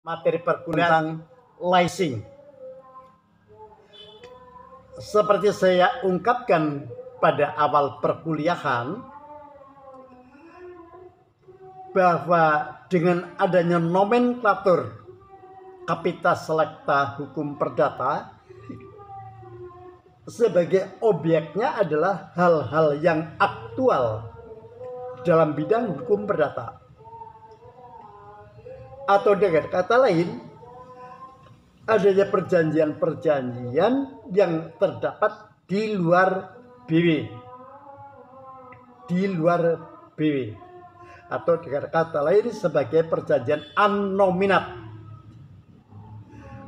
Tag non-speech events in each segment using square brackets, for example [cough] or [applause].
materi perkuliahan leasing. Seperti saya ungkapkan pada awal perkuliahan bahwa dengan adanya nomenklatur kapitas selekta hukum perdata sebagai objeknya adalah hal-hal yang aktual dalam bidang hukum perdata. Atau dengan kata lain, adanya perjanjian-perjanjian yang terdapat di luar BW. Di luar BW. Atau dengan kata lain sebagai perjanjian anominat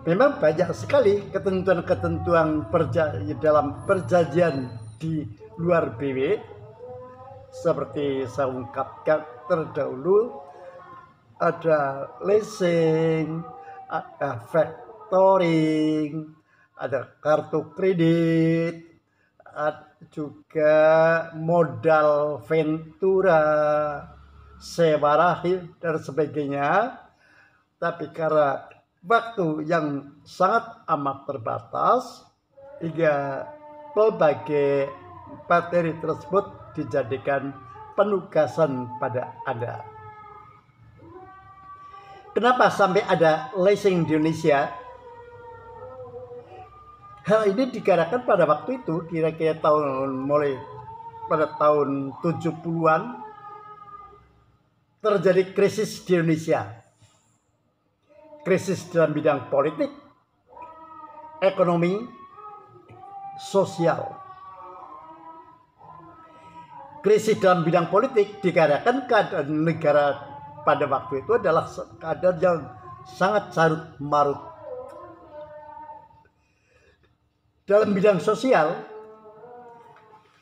memang banyak sekali ketentuan-ketentuan perja dalam perjanjian di luar BW seperti saya ungkapkan terdahulu ada leasing, ada factoring, ada kartu kredit, ada juga modal ventura, sewa rahim dan sebagainya. Tapi karena waktu yang sangat amat terbatas hingga berbagai materi tersebut dijadikan penugasan pada Anda. Kenapa sampai ada leasing di Indonesia? Hal ini dikarenakan pada waktu itu kira-kira tahun mulai pada tahun 70-an terjadi krisis di Indonesia krisis dalam bidang politik, ekonomi, sosial. Krisis dalam bidang politik dikarenakan keadaan negara pada waktu itu adalah keadaan yang sangat carut marut. Dalam bidang sosial,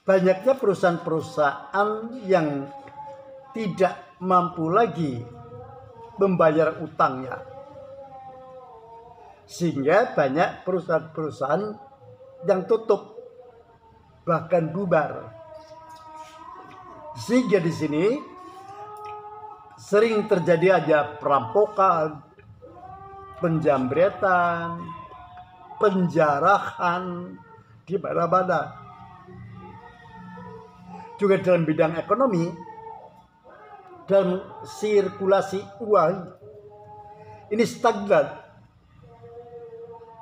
banyaknya perusahaan-perusahaan yang tidak mampu lagi membayar utangnya sehingga banyak perusahaan-perusahaan yang tutup bahkan bubar. Sehingga di sini sering terjadi aja perampokan, penjambretan, penjarahan di mana-mana. Juga dalam bidang ekonomi dan sirkulasi uang ini stagnan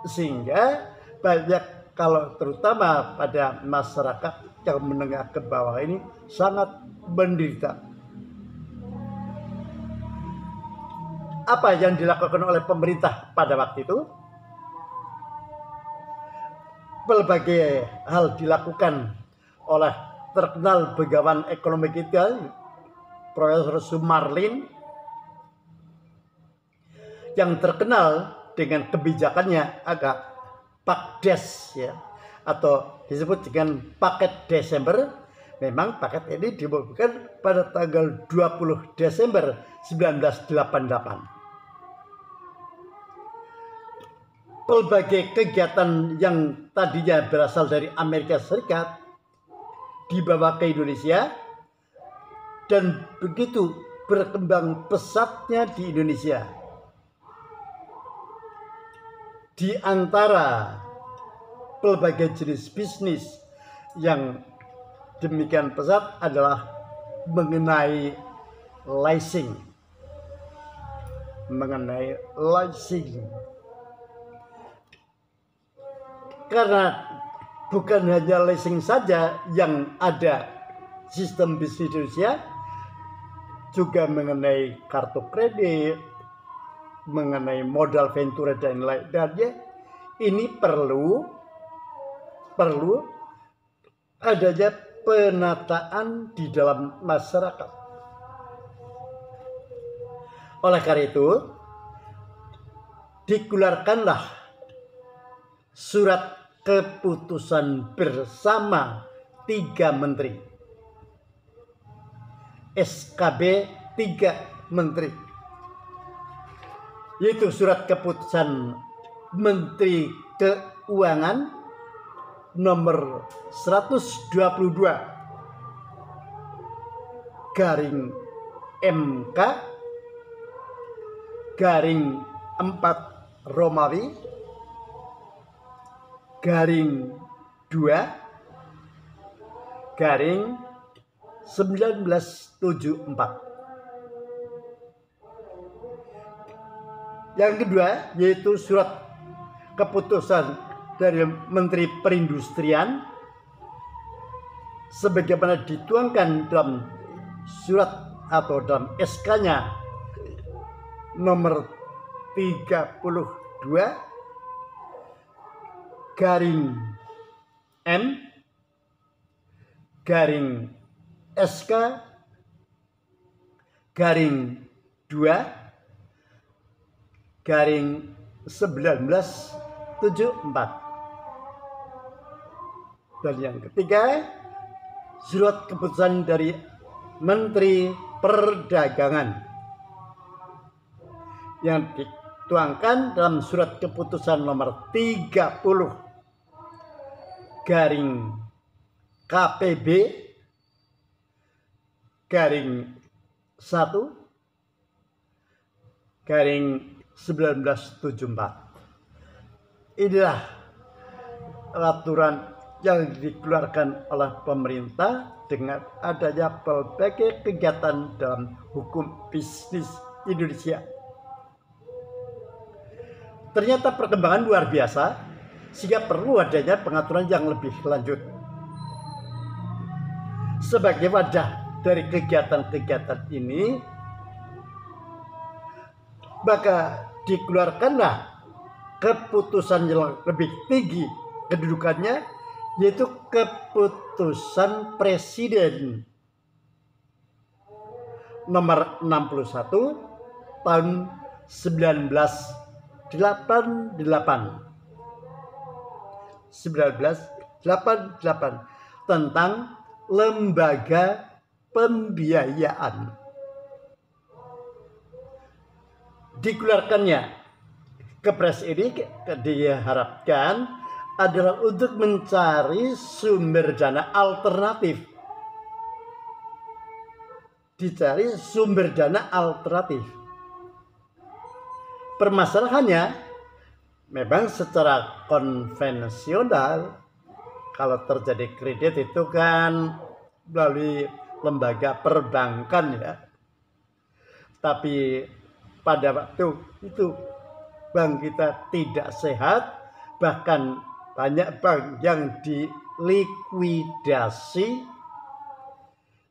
sehingga banyak kalau terutama pada masyarakat yang menengah ke bawah ini sangat menderita. Apa yang dilakukan oleh pemerintah pada waktu itu? Berbagai hal dilakukan oleh terkenal begawan ekonomi kita, Profesor Sumarlin, yang terkenal dengan kebijakannya agak pakdes ya atau disebut dengan paket Desember memang paket ini diumumkan pada tanggal 20 Desember 1988 Pelbagai kegiatan yang tadinya berasal dari Amerika Serikat dibawa ke Indonesia dan begitu berkembang pesatnya di Indonesia. Di antara pelbagai jenis bisnis yang demikian pesat adalah mengenai leasing. Mengenai leasing karena bukan hanya leasing saja yang ada sistem bisnis Indonesia juga mengenai kartu kredit mengenai modal ventura dan lain-lainnya ini perlu perlu adanya penataan di dalam masyarakat. Oleh karena itu, dikeluarkanlah surat keputusan bersama tiga menteri. SKB tiga menteri. Yaitu surat keputusan Menteri Keuangan nomor 122 garing MK garing 4 Romawi garing 2 garing 1974 yang kedua yaitu surat keputusan dari Menteri Perindustrian sebagaimana dituangkan dalam surat atau dalam SK-nya nomor 32 garing M. Garing SK garing 2 garing 1974 dan yang ketiga surat keputusan dari Menteri Perdagangan. Yang dituangkan dalam surat keputusan nomor 30 garing KPB garing 1 garing 1974 inilah aturan yang dikeluarkan oleh pemerintah dengan adanya berbagai kegiatan dalam hukum bisnis Indonesia. Ternyata perkembangan luar biasa sehingga perlu adanya pengaturan yang lebih lanjut. Sebagai wadah dari kegiatan-kegiatan ini, maka dikeluarkanlah keputusan yang lebih tinggi kedudukannya yaitu keputusan presiden nomor 61 tahun 1988 1988 tentang lembaga pembiayaan dikeluarkannya kepres ini diharapkan adalah untuk mencari sumber dana alternatif. Dicari sumber dana alternatif. Permasalahannya, memang secara konvensional, kalau terjadi kredit itu kan melalui lembaga perbankan ya. Tapi pada waktu itu bank kita tidak sehat, bahkan banyak bank yang dilikuidasi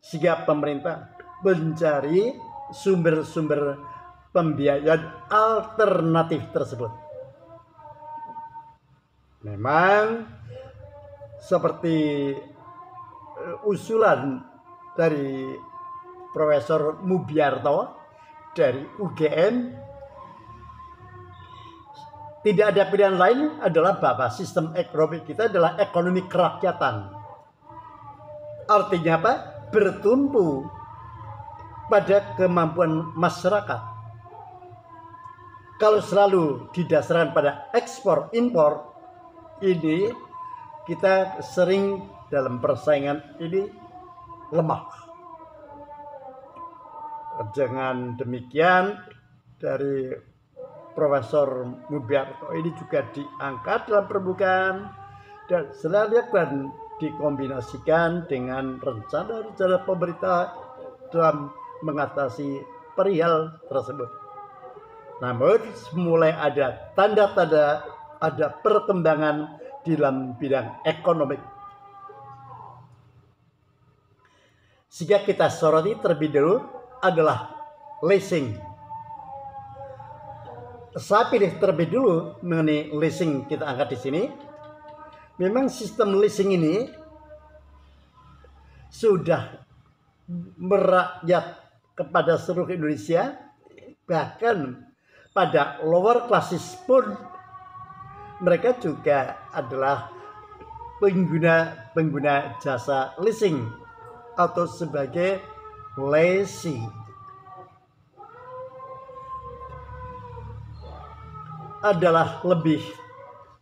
sehingga pemerintah mencari sumber-sumber pembiayaan alternatif tersebut. Memang seperti eh, usulan dari Profesor Mubiarto dari UGM tidak ada pilihan lain adalah bahwa sistem ekonomi kita adalah ekonomi kerakyatan. Artinya apa? Bertumpu pada kemampuan masyarakat. Kalau selalu didasarkan pada ekspor impor, ini kita sering dalam persaingan ini lemah. Dengan demikian dari Profesor Mubiarto ini juga diangkat dalam permukaan dan selalu akan dikombinasikan dengan rencana-rencana pemerintah dalam mengatasi perihal tersebut. Namun mulai ada tanda-tanda ada perkembangan di dalam bidang ekonomi. Sehingga kita soroti terlebih dahulu adalah leasing saya pilih terlebih dulu mengenai leasing kita angkat di sini. Memang sistem leasing ini sudah merakyat kepada seluruh Indonesia bahkan pada lower classes pun mereka juga adalah pengguna pengguna jasa leasing atau sebagai lessee adalah lebih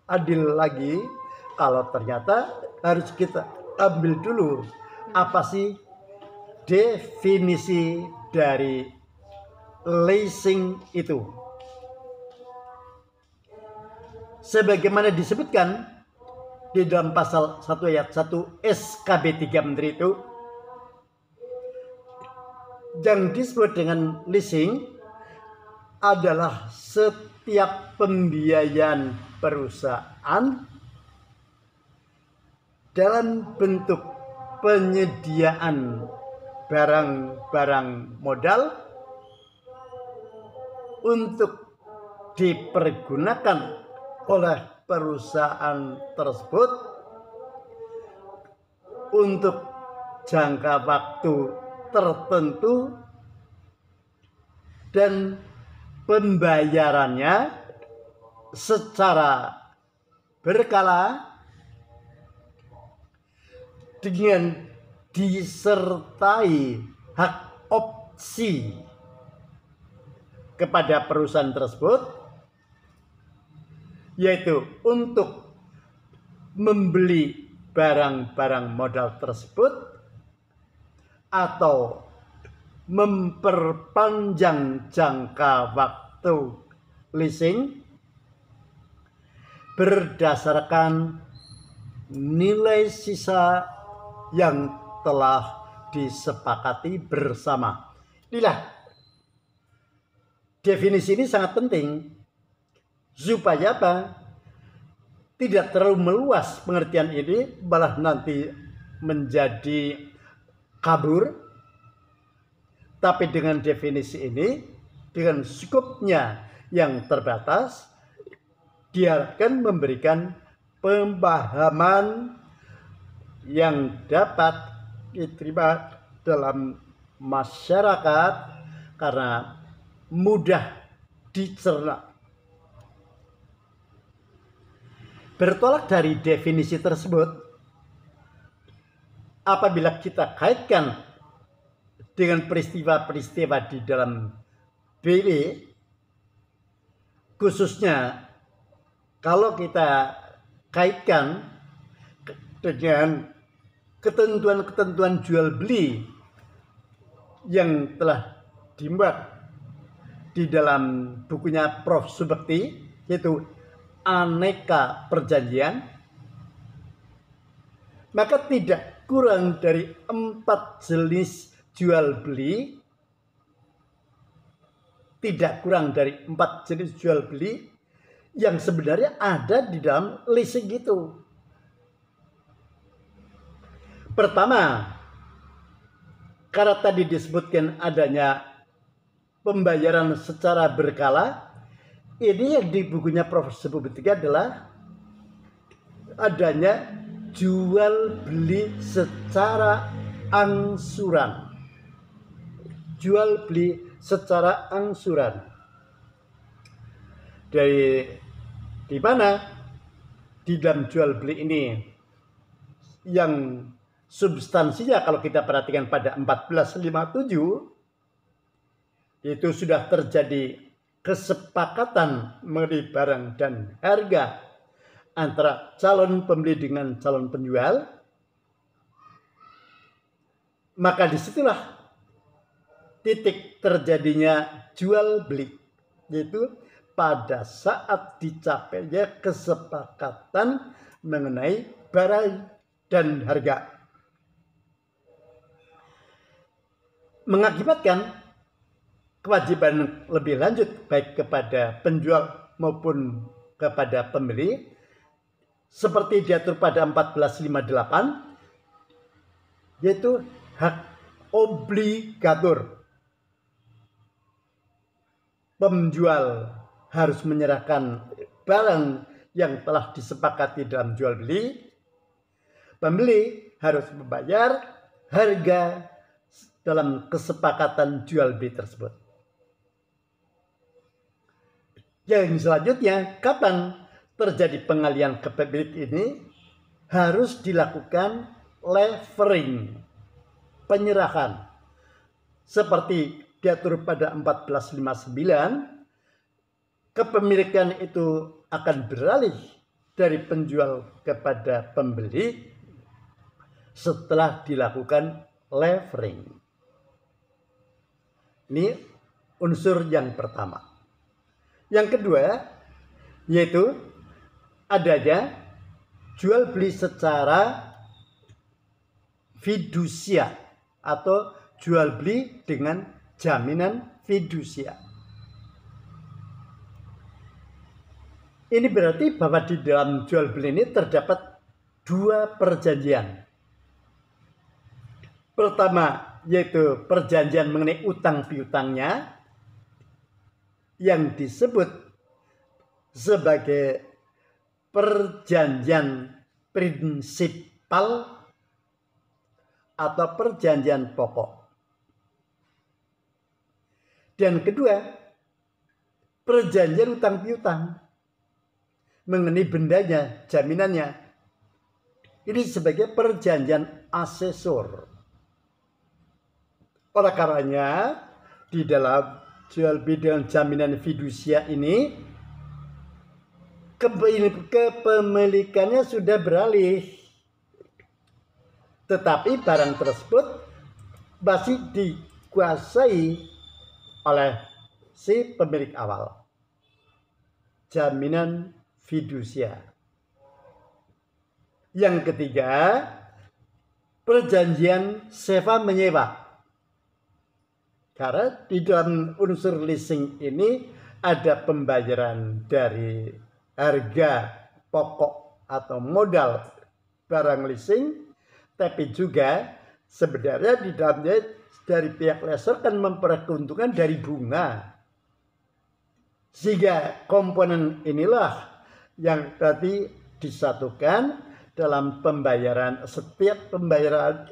adil lagi kalau ternyata harus kita ambil dulu apa sih definisi dari leasing itu. Sebagaimana disebutkan di dalam pasal 1 ayat 1 SKB 3 Menteri itu yang disebut dengan leasing adalah setiap pembiayaan perusahaan dalam bentuk penyediaan barang-barang modal untuk dipergunakan oleh perusahaan tersebut untuk jangka waktu tertentu dan pembayarannya secara berkala dengan disertai hak opsi kepada perusahaan tersebut yaitu untuk membeli barang-barang modal tersebut atau memperpanjang jangka waktu leasing berdasarkan nilai sisa yang telah disepakati bersama. Inilah definisi ini sangat penting supaya apa? Tidak terlalu meluas pengertian ini, malah nanti menjadi kabur. Tapi dengan definisi ini, dengan skupnya yang terbatas, dia akan memberikan pemahaman yang dapat diterima dalam masyarakat karena mudah dicerna Bertolak dari definisi tersebut, apabila kita kaitkan dengan peristiwa-peristiwa di dalam BW, khususnya kalau kita kaitkan dengan ketentuan-ketentuan jual beli yang telah dimuat di dalam bukunya Prof. Subekti, yaitu aneka perjanjian, maka tidak kurang dari empat jenis jual beli, tidak kurang dari empat jenis jual beli yang sebenarnya ada di dalam leasing itu. Pertama, karena tadi disebutkan adanya pembayaran secara berkala, ini yang di bukunya Profesor Publik adalah adanya jual beli secara angsuran. Jual beli secara angsuran. Dari di mana di dalam jual beli ini yang substansinya kalau kita perhatikan pada 1457 itu sudah terjadi kesepakatan mengenai barang dan harga antara calon pembeli dengan calon penjual, maka di situlah titik terjadinya jual beli, yaitu pada saat dicapainya kesepakatan mengenai barang dan harga. Mengakibatkan kewajiban lebih lanjut baik kepada penjual maupun kepada pembeli. Seperti diatur pada 1458 yaitu hak obligator. Penjual harus menyerahkan barang yang telah disepakati dalam jual beli. Pembeli harus membayar harga dalam kesepakatan jual beli tersebut yang selanjutnya, kapan terjadi pengalian kepemilikan ini? Harus dilakukan levering, penyerahan. Seperti diatur pada 1459, kepemilikan itu akan beralih dari penjual kepada pembeli setelah dilakukan levering. Ini unsur yang pertama. Yang kedua yaitu adanya jual beli secara fidusia atau jual beli dengan jaminan fidusia. Ini berarti bahwa di dalam jual beli ini terdapat dua perjanjian. Pertama yaitu perjanjian mengenai utang piutangnya yang disebut sebagai perjanjian prinsipal atau perjanjian pokok. Dan kedua, perjanjian utang piutang mengenai bendanya, jaminannya. Ini sebagai perjanjian asesor. Oleh karenanya, di dalam jual beli dengan jaminan fidusia ini, kepemilikannya sudah beralih. Tetapi barang tersebut masih dikuasai oleh si pemilik awal. Jaminan fidusia. Yang ketiga, perjanjian sewa menyewa. Karena di dalam unsur leasing ini ada pembayaran dari harga pokok atau modal barang leasing, tapi juga sebenarnya di dalamnya dari pihak lessor kan memperoleh keuntungan dari bunga. Sehingga komponen inilah yang tadi disatukan dalam pembayaran setiap pembayaran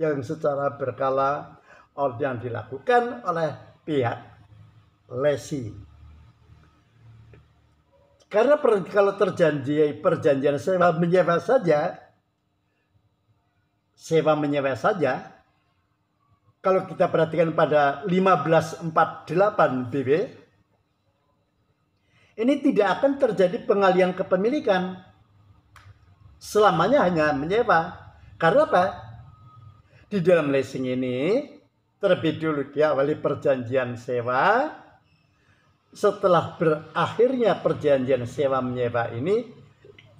yang secara berkala yang dilakukan oleh pihak lesi. Karena per, kalau terjanji perjanjian sewa menyewa saja, sewa menyewa saja, kalau kita perhatikan pada 1548 BB, ini tidak akan terjadi pengalian kepemilikan. Selamanya hanya menyewa. Karena apa? Di dalam leasing ini terlebih dulu diawali perjanjian sewa. Setelah berakhirnya perjanjian sewa menyewa ini,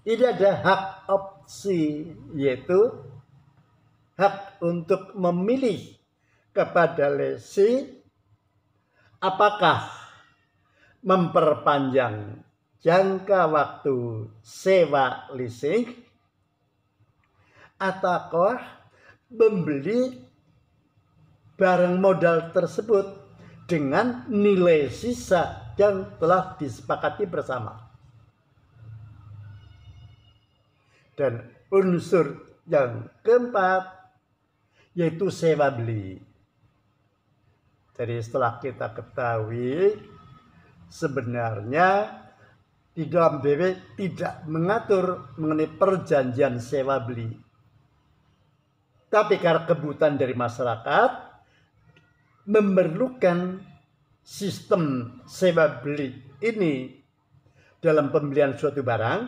ini ada hak opsi yaitu hak untuk memilih kepada lesi apakah memperpanjang jangka waktu sewa leasing ataukah membeli barang modal tersebut dengan nilai sisa yang telah disepakati bersama. Dan unsur yang keempat yaitu sewa beli. Jadi setelah kita ketahui sebenarnya di dalam BW tidak mengatur mengenai perjanjian sewa beli. Tapi karena kebutuhan dari masyarakat memerlukan sistem sewa beli ini dalam pembelian suatu barang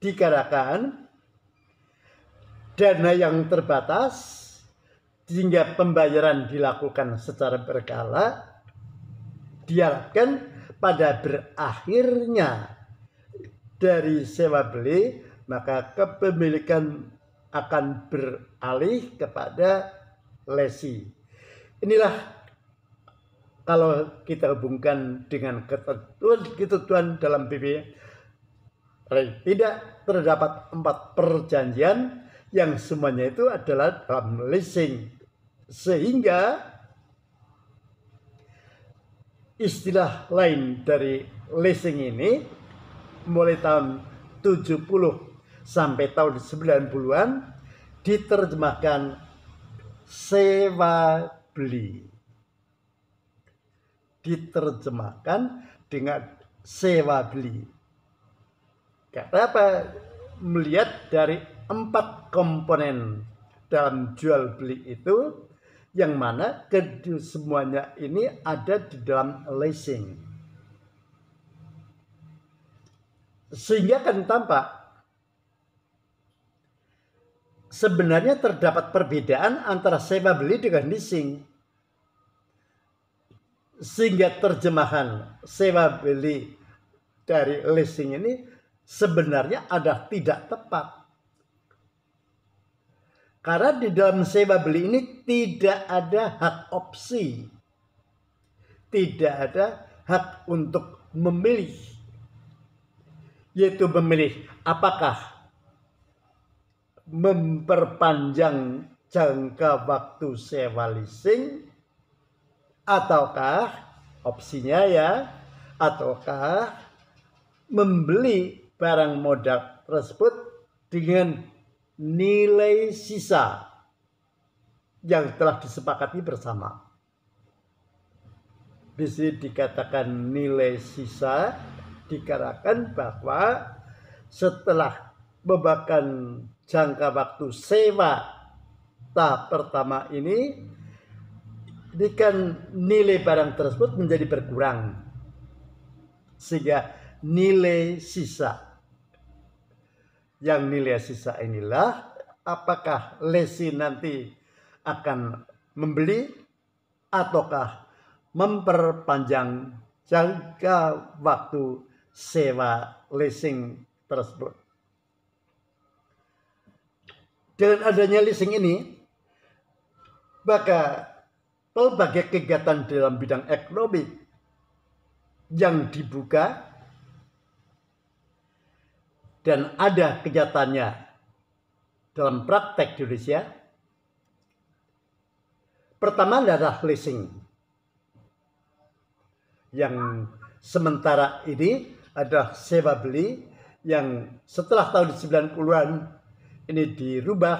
dikarenakan dana yang terbatas sehingga pembayaran dilakukan secara berkala diharapkan pada berakhirnya dari sewa beli maka kepemilikan akan beralih kepada lesi. Inilah kalau kita hubungkan dengan ketentuan-ketentuan dalam BB tidak terdapat empat perjanjian yang semuanya itu adalah dalam leasing sehingga istilah lain dari leasing ini mulai tahun 70 sampai tahun 90-an diterjemahkan sewa beli. Diterjemahkan dengan sewa beli. Karena apa? Melihat dari empat komponen dalam jual beli itu yang mana kedua semuanya ini ada di dalam leasing. Sehingga kan tampak sebenarnya terdapat perbedaan antara sewa beli dengan leasing. Sehingga terjemahan sewa beli dari leasing ini sebenarnya ada tidak tepat. Karena di dalam sewa beli ini tidak ada hak opsi. Tidak ada hak untuk memilih. Yaitu memilih apakah memperpanjang jangka waktu sewa leasing ataukah opsinya ya ataukah membeli barang modal tersebut dengan nilai sisa yang telah disepakati bersama. Di sini dikatakan nilai sisa dikarenakan bahwa setelah memakan jangka waktu sewa tahap pertama ini kan nilai barang tersebut menjadi berkurang sehingga nilai sisa yang nilai sisa inilah apakah lesi nanti akan membeli ataukah memperpanjang jangka waktu sewa leasing tersebut. Dengan adanya leasing ini, maka pelbagai kegiatan dalam bidang ekonomi yang dibuka dan ada kegiatannya dalam praktek di Indonesia. Pertama adalah leasing. Yang sementara ini adalah sewa beli yang setelah tahun 90-an ini dirubah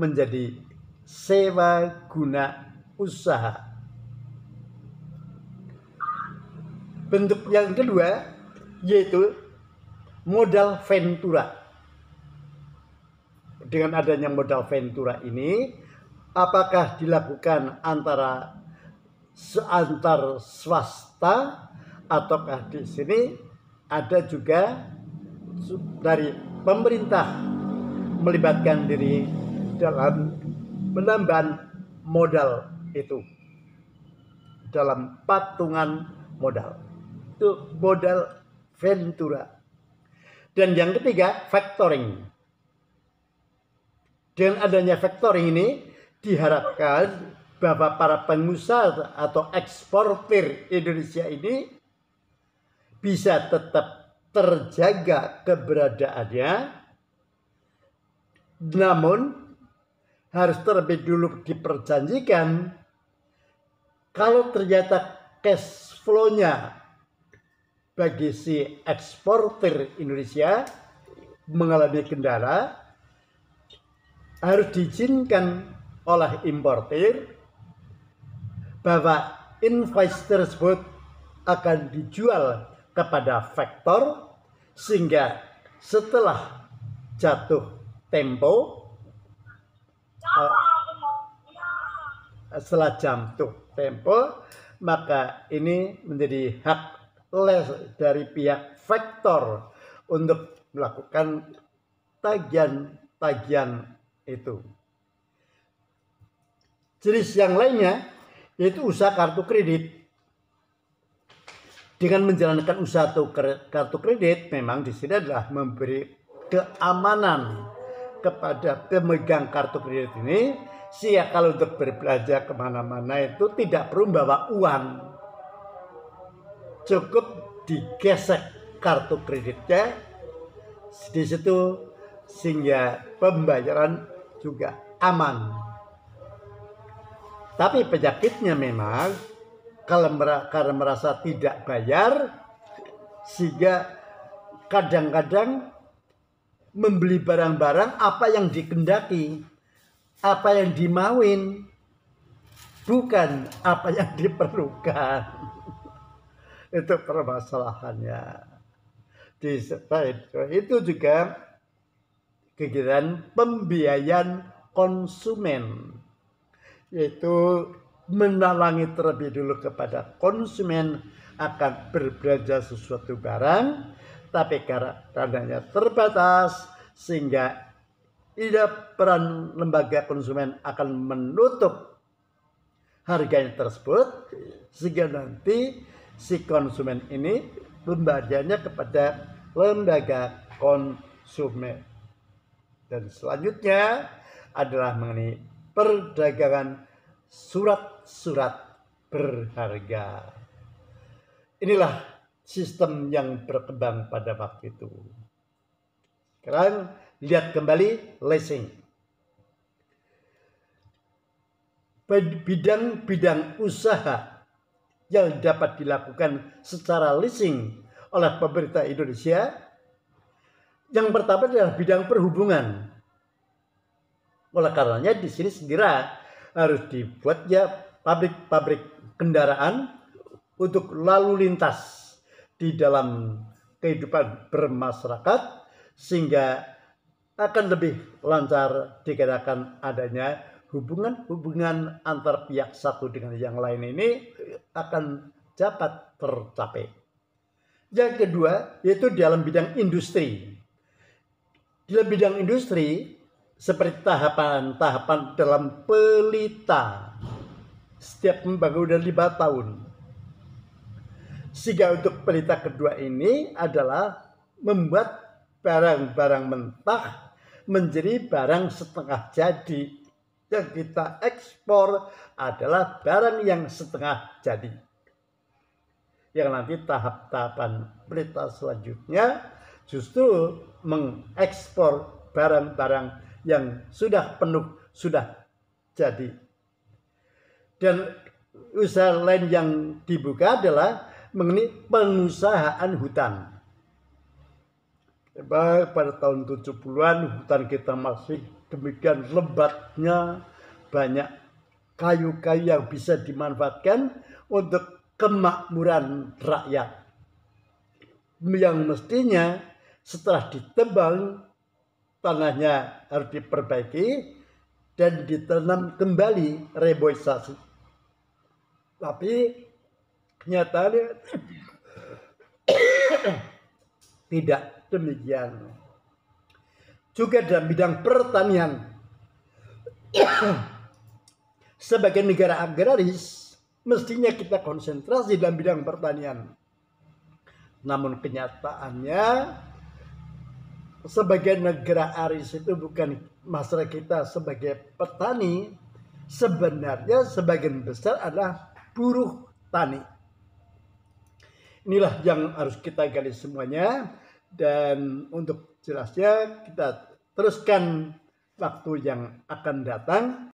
menjadi sewa guna usaha. Bentuk yang kedua yaitu modal ventura. Dengan adanya modal ventura ini, apakah dilakukan antara seantar swasta ataukah di sini ada juga dari pemerintah melibatkan diri dalam menambah modal itu dalam patungan modal. Itu modal ventura. Dan yang ketiga, factoring. Dengan adanya factoring ini diharapkan bahwa para pengusaha atau eksportir Indonesia ini bisa tetap terjaga keberadaannya. Namun harus terlebih dulu diperjanjikan kalau ternyata cash flow-nya bagi si eksportir Indonesia mengalami kendala harus diizinkan oleh importir bahwa invoice tersebut akan dijual kepada faktor sehingga setelah jatuh tempo setelah jatuh tempo maka ini menjadi hak les dari pihak faktor untuk melakukan tagihan-tagihan itu. Jenis yang lainnya yaitu usaha kartu kredit. Dengan menjalankan usaha kartu kredit memang di sini adalah memberi keamanan kepada pemegang kartu kredit ini sehingga kalau untuk berbelanja ke mana-mana itu tidak perlu bawa uang. Cukup digesek kartu kreditnya. Di situ sehingga pembayaran juga aman. Tapi penyakitnya memang kalau karena merasa tidak bayar sehingga kadang-kadang membeli barang-barang apa yang dikendaki, apa yang dimauin, bukan apa yang diperlukan. [laughs] Itu permasalahannya. Di itu juga kegiatan pembiayaan konsumen yaitu menalangi terlebih dulu kepada konsumen akan berbelanja sesuatu barang tapi karena dananya terbatas sehingga tidak peran lembaga konsumen akan menutup harganya tersebut sehingga nanti si konsumen ini membayarnya kepada lembaga konsumen. Dan selanjutnya adalah mengenai perdagangan surat-surat berharga. Inilah sistem yang berkembang pada waktu itu. Sekarang lihat kembali leasing. Bidang-bidang usaha yang dapat dilakukan secara leasing oleh pemerintah Indonesia yang pertama adalah bidang perhubungan. Oleh karenanya di sini segera harus dibuat ya pabrik-pabrik kendaraan untuk lalu lintas di dalam kehidupan bermasyarakat sehingga akan lebih lancar dikatakan adanya hubungan-hubungan antar pihak satu dengan yang lain ini akan dapat tercapai. Yang kedua yaitu dalam bidang industri. Dalam bidang industri seperti tahapan-tahapan dalam pelita setiap pembangunan lima tahun sehingga untuk pelita kedua ini adalah membuat barang-barang mentah menjadi barang setengah jadi. Yang kita ekspor adalah barang yang setengah jadi. Yang nanti tahap-tahapan pelita selanjutnya justru mengekspor barang-barang yang sudah penuh, sudah jadi. Dan usaha lain yang dibuka adalah mengenai pengusahaan hutan. Pada tahun 70-an hutan kita masih demikian lebatnya, banyak kayu-kayu yang bisa dimanfaatkan untuk kemakmuran rakyat. Yang mestinya setelah ditebang tanahnya harus diperbaiki dan ditanam kembali reboisasi. Tapi Nyatanya [coughs] tidak demikian. Juga dalam bidang pertanian. [coughs] Sebagai negara agraris, mestinya kita konsentrasi dalam bidang pertanian. Namun kenyataannya sebagai negara aris itu bukan masyarakat kita sebagai petani, sebenarnya sebagian besar adalah buruh tani. Inilah yang harus kita gali semuanya dan untuk jelasnya kita teruskan waktu yang akan datang